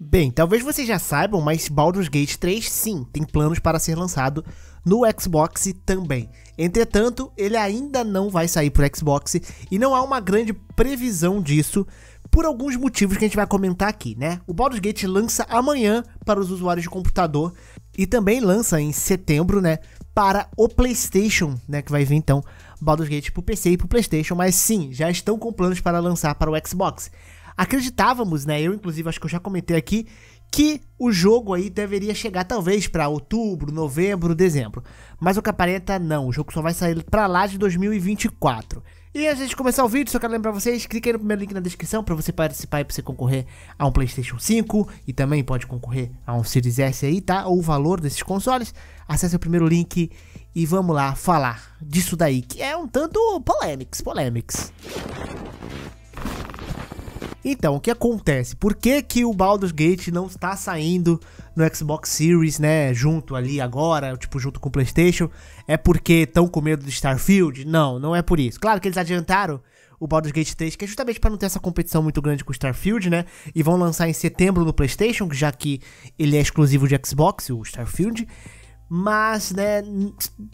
Bem, talvez vocês já saibam, mas Baldur's Gate 3 sim, tem planos para ser lançado no Xbox também. Entretanto, ele ainda não vai sair para Xbox e não há uma grande previsão disso por alguns motivos que a gente vai comentar aqui, né? O Baldur's Gate lança amanhã para os usuários de computador e também lança em setembro, né, para o PlayStation, né, que vai vir então Baldur's Gate para o PC e para o PlayStation, mas sim, já estão com planos para lançar para o Xbox. Acreditávamos, né, eu inclusive acho que eu já comentei aqui, que o jogo aí deveria chegar talvez para outubro, novembro, dezembro. Mas o que não, o jogo só vai sair para lá de 2024. E antes de começar o vídeo, só quero lembrar vocês, clique aí no primeiro link na descrição para você participar e para você concorrer a um Playstation 5 e também pode concorrer a um Series S aí, tá? Ou o valor desses consoles. Acesse o primeiro link e vamos lá falar disso daí, que é um tanto polêmicos, polêmicos. Então, o que acontece? Por que, que o Baldur's Gate não está saindo no Xbox Series, né, junto ali agora, tipo, junto com o PlayStation? É porque estão com medo de Starfield? Não, não é por isso. Claro que eles adiantaram o Baldur's Gate 3, que é justamente para não ter essa competição muito grande com o Starfield, né? E vão lançar em setembro no PlayStation, já que ele é exclusivo de Xbox, o Starfield. Mas, né,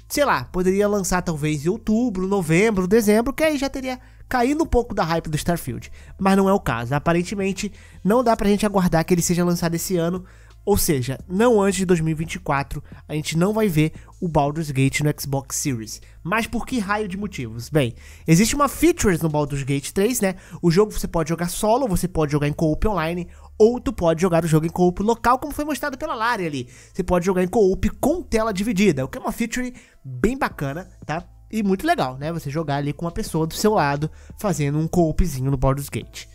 sei lá, poderia lançar talvez em outubro, novembro, dezembro, que aí já teria caindo um pouco da hype do Starfield. Mas não é o caso. Aparentemente, não dá pra gente aguardar que ele seja lançado esse ano. Ou seja, não antes de 2024, a gente não vai ver o Baldur's Gate no Xbox Series. Mas por que raio de motivos? Bem, existe uma feature no Baldur's Gate 3, né? O jogo você pode jogar solo, você pode jogar em co-op online, ou tu pode jogar o jogo em co-op local, como foi mostrado pela Lari ali. Você pode jogar em co-op com tela dividida, o que é uma feature bem bacana, tá? E muito legal, né? Você jogar ali com uma pessoa do seu lado, fazendo um co-opzinho no Baldur's Gate.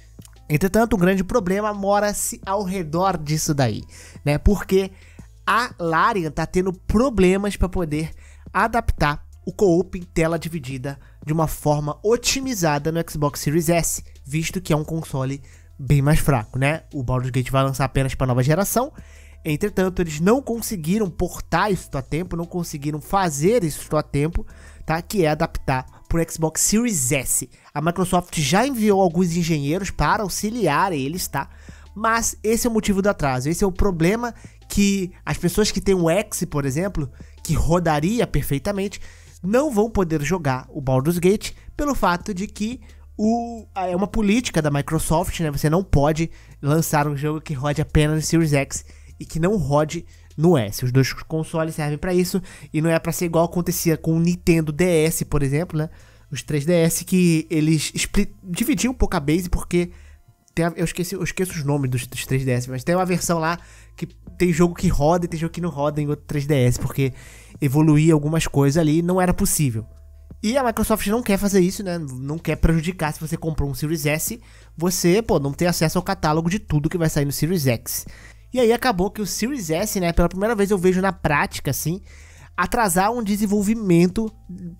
Entretanto, um grande problema mora-se ao redor disso daí, né? Porque a Larian tá tendo problemas para poder adaptar o co-op em tela dividida de uma forma otimizada no Xbox Series S, visto que é um console bem mais fraco, né? O Baldur's Gate vai lançar apenas para nova geração. Entretanto, eles não conseguiram portar isso a tempo, não conseguiram fazer isso a tempo, tá? Que é adaptar para o Xbox Series S. A Microsoft já enviou alguns engenheiros para auxiliar eles, tá? Mas esse é o motivo do atraso. Esse é o problema que as pessoas que têm o X, por exemplo, que rodaria perfeitamente, não vão poder jogar o Baldur's Gate pelo fato de que o, é uma política da Microsoft, né? Você não pode lançar um jogo que rode apenas no Series X e que não rode no S. Os dois consoles servem para isso e não é para ser igual acontecia com o Nintendo DS, por exemplo, né? Os 3DS que eles dividiam um pouco a base porque a, eu, esqueci, eu esqueço os nomes dos, dos 3DS, mas tem uma versão lá que tem jogo que roda e tem jogo que não roda em outro 3DS porque evoluía algumas coisas ali não era possível. E a Microsoft não quer fazer isso, né? Não quer prejudicar se você comprou um Series S, você, pô, não ter acesso ao catálogo de tudo que vai sair no Series X. E aí acabou que o Series S, né, pela primeira vez eu vejo na prática, assim, atrasar um desenvolvimento,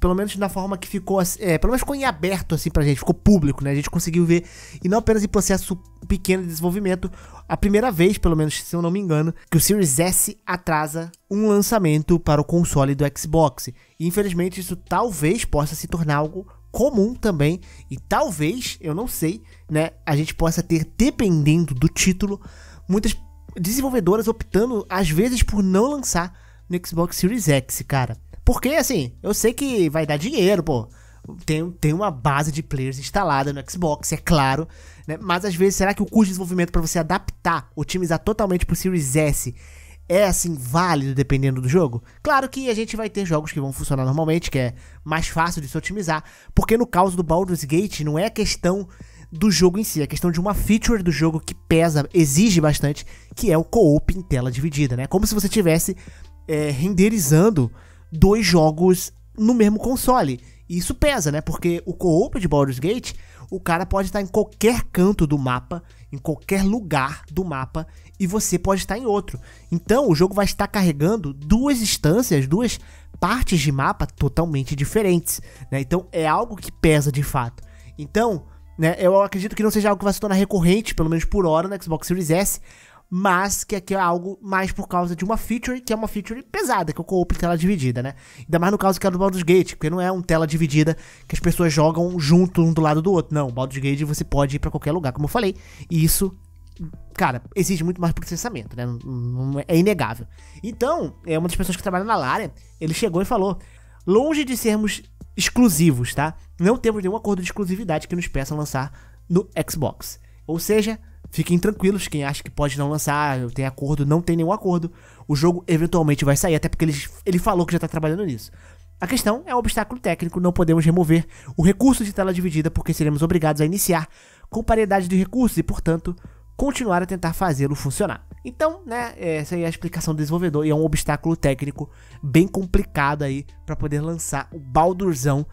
pelo menos na forma que ficou, é, pelo menos ficou em aberto, assim, pra gente, ficou público, né, a gente conseguiu ver, e não apenas em processo pequeno de desenvolvimento, a primeira vez, pelo menos, se eu não me engano, que o Series S atrasa um lançamento para o console do Xbox. E infelizmente isso talvez possa se tornar algo comum também, e talvez, eu não sei, né, a gente possa ter, dependendo do título, muitas desenvolvedoras optando, às vezes, por não lançar no Xbox Series X, cara. Porque, assim, eu sei que vai dar dinheiro, pô. Tem, tem uma base de players instalada no Xbox, é claro. Né? Mas às vezes, será que o custo de desenvolvimento para você adaptar, otimizar totalmente pro Series S é assim válido dependendo do jogo? Claro que a gente vai ter jogos que vão funcionar normalmente, que é mais fácil de se otimizar, porque no caso do Baldur's Gate não é questão do jogo em si, é questão de uma feature do jogo que pesa, exige bastante, que é o co-op em tela dividida, né? Como se você tivesse é, renderizando dois jogos no mesmo console. E isso pesa, né? Porque o co-op de Baldur's Gate, o cara pode estar em qualquer canto do mapa, em qualquer lugar do mapa, e você pode estar em outro. Então, o jogo vai estar carregando duas instâncias, duas partes de mapa totalmente diferentes, né? Então, é algo que pesa de fato. Então, né? Eu acredito que não seja algo que vai se tornar recorrente, pelo menos por hora, no Xbox Series S, mas que aqui é algo mais por causa de uma feature, que é uma feature pesada, que é o co-op tela dividida, né? Ainda mais no caso que é do Baldur's Gate, porque não é um tela dividida que as pessoas jogam junto um do lado do outro. Não, Baldur's Gate você pode ir para qualquer lugar, como eu falei, e isso cara, exige muito mais processamento, né? É inegável. Então, é uma das pessoas que trabalha na área, ele chegou e falou: longe de sermos exclusivos, tá? Não temos nenhum acordo de exclusividade que nos peça lançar no Xbox. Ou seja, fiquem tranquilos, quem acha que pode não lançar, tem acordo, não tem nenhum acordo. O jogo eventualmente vai sair, até porque ele, ele falou que já tá trabalhando nisso. A questão é um obstáculo técnico, não podemos remover o recurso de tela dividida porque seremos obrigados a iniciar com paridade de recursos e, portanto, continuar a tentar fazê-lo funcionar. Então, né, essa aí é a explicação do desenvolvedor e é um obstáculo técnico bem complicado aí para poder lançar o Baldurzão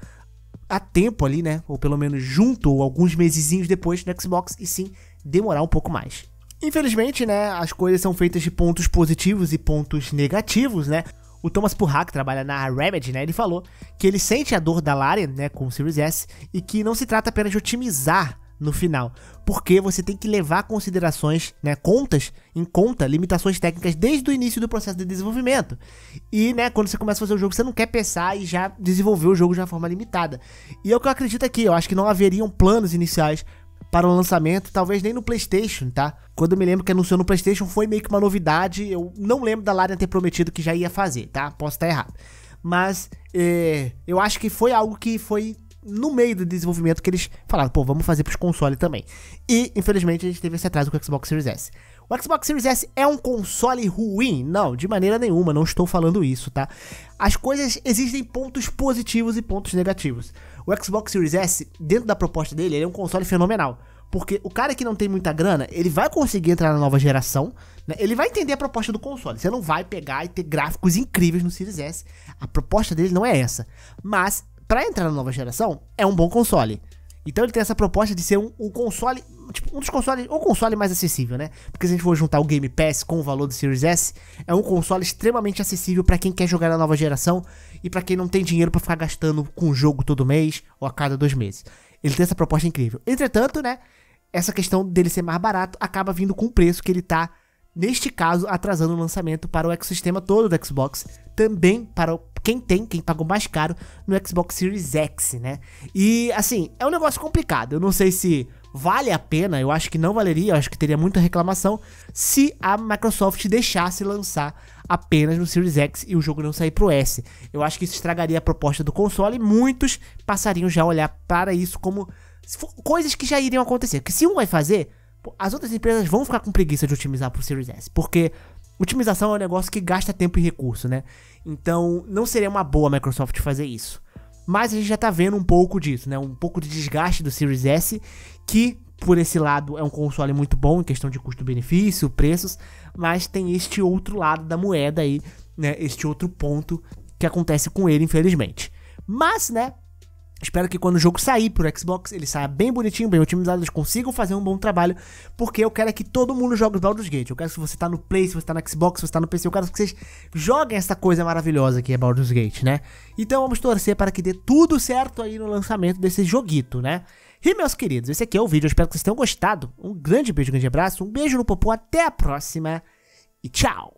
a tempo ali, né, ou pelo menos junto ou alguns mesezinhos depois no Xbox e sim demorar um pouco mais. Infelizmente, né, as coisas são feitas de pontos positivos e pontos negativos, né? O Thomas Purra, que trabalha na Remedy, né, ele falou que ele sente a dor da Larian, né, com o Series S, e que não se trata apenas de otimizar no final, porque você tem que levar considerações, né, contas em conta, limitações técnicas desde o início do processo de desenvolvimento. E, né, quando você começa a fazer o jogo, você não quer pensar e já desenvolver o jogo de uma forma limitada. E é o que eu acredito aqui, eu acho que não haveriam planos iniciais para o lançamento, talvez nem no PlayStation, tá? Quando eu me lembro que anunciou no PlayStation foi meio que uma novidade, eu não lembro da Larian ter prometido que já ia fazer, tá? Posso estar errado. Mas é, eu acho que foi algo que foi no meio do desenvolvimento que eles falaram, pô, vamos fazer pros consoles também. E, infelizmente, a gente teve esse atraso com o Xbox Series S. O Xbox Series S é um console ruim? Não, de maneira nenhuma, não estou falando isso, tá? As coisas existem pontos positivos e pontos negativos. O Xbox Series S, dentro da proposta dele, ele é um console fenomenal. Porque o cara que não tem muita grana, ele vai conseguir entrar na nova geração, né? Ele vai entender a proposta do console. Você não vai pegar e ter gráficos incríveis no Series S. A proposta dele não é essa. Mas para entrar na nova geração, é um bom console. Então ele tem essa proposta de ser um, um, console, tipo, um dos consoles, um console mais acessível, né? Porque se a gente for juntar o Game Pass com o valor do Series S, é um console extremamente acessível para quem quer jogar na nova geração e para quem não tem dinheiro para ficar gastando com o jogo todo mês ou a cada dois meses. Ele tem essa proposta incrível. Entretanto, né? Essa questão dele ser mais barato acaba vindo com o preço que ele tá neste caso, atrasando o lançamento para o ecossistema todo do Xbox, também para quem tem, quem pagou mais caro no Xbox Series X, né? E assim, é um negócio complicado. Eu não sei se vale a pena, eu acho que não valeria, eu acho que teria muita reclamação se a Microsoft deixasse lançar apenas no Series X e o jogo não sair pro S. Eu acho que isso estragaria a proposta do console e muitos passariam já a olhar para isso como coisas que já iriam acontecer. Que se um vai fazer, as outras empresas vão ficar com preguiça de otimizar pro Series S, porque otimização é um negócio que gasta tempo e recurso, né? Então, não seria uma boa a Microsoft fazer isso. Mas a gente já tá vendo um pouco disso, né? Um pouco de desgaste do Series S, que por esse lado é um console muito bom em questão de custo-benefício, preços, mas tem este outro lado da moeda aí, né? Este outro ponto que acontece com ele, infelizmente. Mas, né, Espero que quando o jogo sair pro Xbox, ele saia bem bonitinho, bem otimizado, eles consigam fazer um bom trabalho, porque eu quero é que todo mundo jogue os Baldur's Gate. Eu quero que você tá no Play, se você tá no Xbox, se você tá no PC, eu quero que vocês joguem essa coisa maravilhosa que é Baldur's Gate, né? Então vamos torcer para que dê tudo certo aí no lançamento desse joguito, né? E meus queridos, esse aqui é o vídeo, eu espero que vocês tenham gostado. Um grande beijo, um grande abraço, um beijo no popô, até a próxima e tchau!